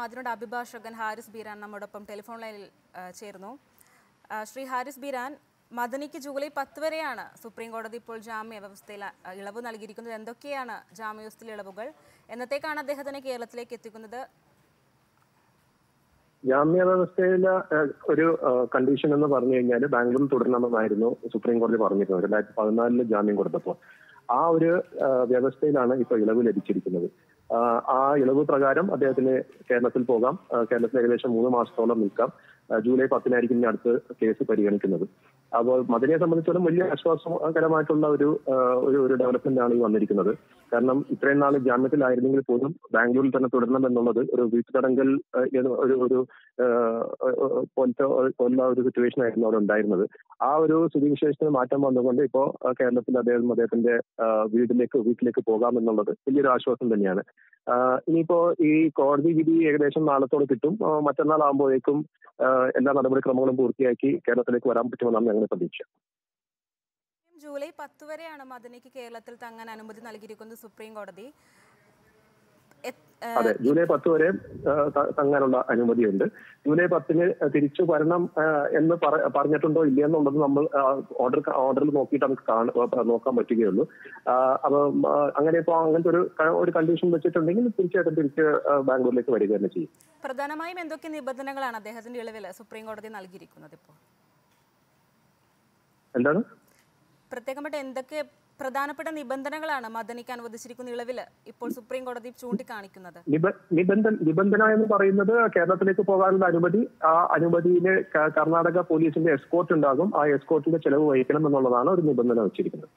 മാധ്യമയുടെ അഭിഭാഷകൻ ഹാരിസ് ബീരാൻ നമ്മോടൊപ്പം ടെലിഫോൺ ലൈനിൽ ചേർന്നു ശ്രീ ഹാരിസ് ബീരാൻ മദനിക്ക് ജൂലൈ പത്ത് വരെയാണ് സുപ്രീം കോടതി ഇപ്പോൾ ജാമ്യ വ്യവസ്ഥയിൽ ഇളവ് നൽകിയിരിക്കുന്നത്. എന്തൊക്കെയാണ് ജാമ്യ വ്യവസ്ഥയിലെ ഇളവുകൾ? എന്നത്തേക്കാണ് അദ്ദേഹത്തിനെ കേരളത്തിലേക്ക് എത്തിക്കുന്നത്? ജാമ്യ വ്യവസ്ഥയിലെ ഒരു കണ്ടീഷൻ എന്ന് പറഞ്ഞു കഴിഞ്ഞാൽ ബാംഗ്ലൂരിൽ തുടരണമെന്നായിരുന്നു സുപ്രീം കോടതി പറഞ്ഞിരുന്നത്. രണ്ടായിരത്തി പതിനാലിൽ ജാമ്യം കൊടുത്തപ്പോൾ. ആ ഒരു വ്യവസ്ഥയിലാണ് ഇപ്പൊ ഇളവ് ലഭിച്ചിരിക്കുന്നത്. ആ ഇളവ് പ്രകാരം അദ്ദേഹത്തിന് കേരളത്തിൽ പോകാം. കേരളത്തിൽ ഏകദേശം മൂന്ന് മാസത്തോളം നിൽക്കാം. ജൂലൈ പത്തിനായിരിക്കും ഇനി അടുത്ത കേസ് പരിഗണിക്കുന്നത്. അപ്പോൾ മദനിയെ സംബന്ധിച്ചിടത്തോളം വലിയ ആശ്വാസകരമായിട്ടുള്ള ഒരു ഒരു ഡെവലപ്മെന്റ് ആണ് ഈ വന്നിരിക്കുന്നത്. കാരണം ഇത്രയും നാൾ ജാമ്യത്തിലായിരുന്നെങ്കിൽ പോലും ബാംഗ്ലൂരിൽ തന്നെ തുടരണം എന്നുള്ളത് ഒരു വീട്ടുതടങ്കൽ ഒരു ഒരു പോലത്തെ പോലുള്ള ഒരു സിറ്റുവേഷൻ ആയിരുന്നു അവിടെ ഉണ്ടായിരുന്നത്. ആ ഒരു സ്ഥിതിവിശേഷത്തിന് മാറ്റം വന്നുകൊണ്ട് ഇപ്പോൾ കേരളത്തിൽ അദ്ദേഹം അദ്ദേഹത്തിന്റെ വീട്ടിലേക്ക് വീട്ടിലേക്ക് പോകാം എന്നുള്ളത് വലിയൊരു ആശ്വാസം തന്നെയാണ്. ഇനിയിപ്പോ ഈ കോടതി വിധി ഏകദേശം നാളത്തോടെ കിട്ടും. മറ്റന്നാൾ ആകുമ്പോഴേക്കും എല്ലാ നടപടിക്രമങ്ങളും പൂർത്തിയാക്കി കേരളത്തിലേക്ക് വരാൻ പറ്റുമെന്നാണ് ഞങ്ങളുടെ പ്രതീക്ഷ. ജൂലൈ പത്ത് വരെയാണ് മദനിക്ക് കേരളത്തിൽ തങ്ങാൻ അനുമതി നൽകിയിരിക്കുന്നത് സുപ്രീം കോടതി. അതെ. ജൂലൈ പത്ത് വരെ തങ്ങാനുള്ള അനുമതിയുണ്ട്. ജൂലൈ പത്തിന് തിരിച്ചു വരണം എന്ന് പറ- പറഞ്ഞിട്ടുണ്ടോ ഇല്ല എന്നുള്ളത് നമ്മൾ ഓർഡർ ഓർഡറിൽ നോക്കിയിട്ട് നമുക്ക് നോക്കാൻ പറ്റുകയുള്ളൂ. ആ, അപ്പൊ അങ്ങനെ ഇപ്പോ അങ്ങനത്തെ ഒരു ഒരു കണ്ടീഷൻ വെച്ചിട്ടുണ്ടെങ്കിൽ തീർച്ചയായിട്ടും തിരിച്ച് ബാംഗ്ലൂരിലേക്ക് വരിക തന്നെ ചെയ്യും. പ്രധാനമായും എന്തൊക്കെ നിബന്ധനകളാണ് അദ്ദേഹത്തിന്റെ ഇളവിൽ സുപ്രീം കോടതി നൽകിയിരിക്കുന്നത് ഇപ്പോൾ? എന്താണ്? പ്രത്യേകമായിട്ട് എന്തൊക്കെ പ്രധാനപ്പെട്ട നിബന്ധനകളാണ് മദനിക്ക് അനുവദിച്ചിരിക്കുന്ന ഇളവിൽ ഇപ്പോൾ സുപ്രീം കോടതി ചൂണ്ടിക്കാണിക്കുന്നത്. നിബ- നിബന്ധന നിബന്ധന എന്ന് പറയുന്നത് കേരളത്തിലേക്ക് പോകാനുള്ള അനുമതി ആ അനുമതിയിൽ കർണാടക പോലീസിന്റെ എസ്കോർട്ട് ഉണ്ടാകും ആ എസ്കോർട്ടിന്റെ ചെലവ് വഹിക്കണം എന്നുള്ളതാണ് ഒരു നിബന്ധന വെച്ചിരിക്കുന്നത്.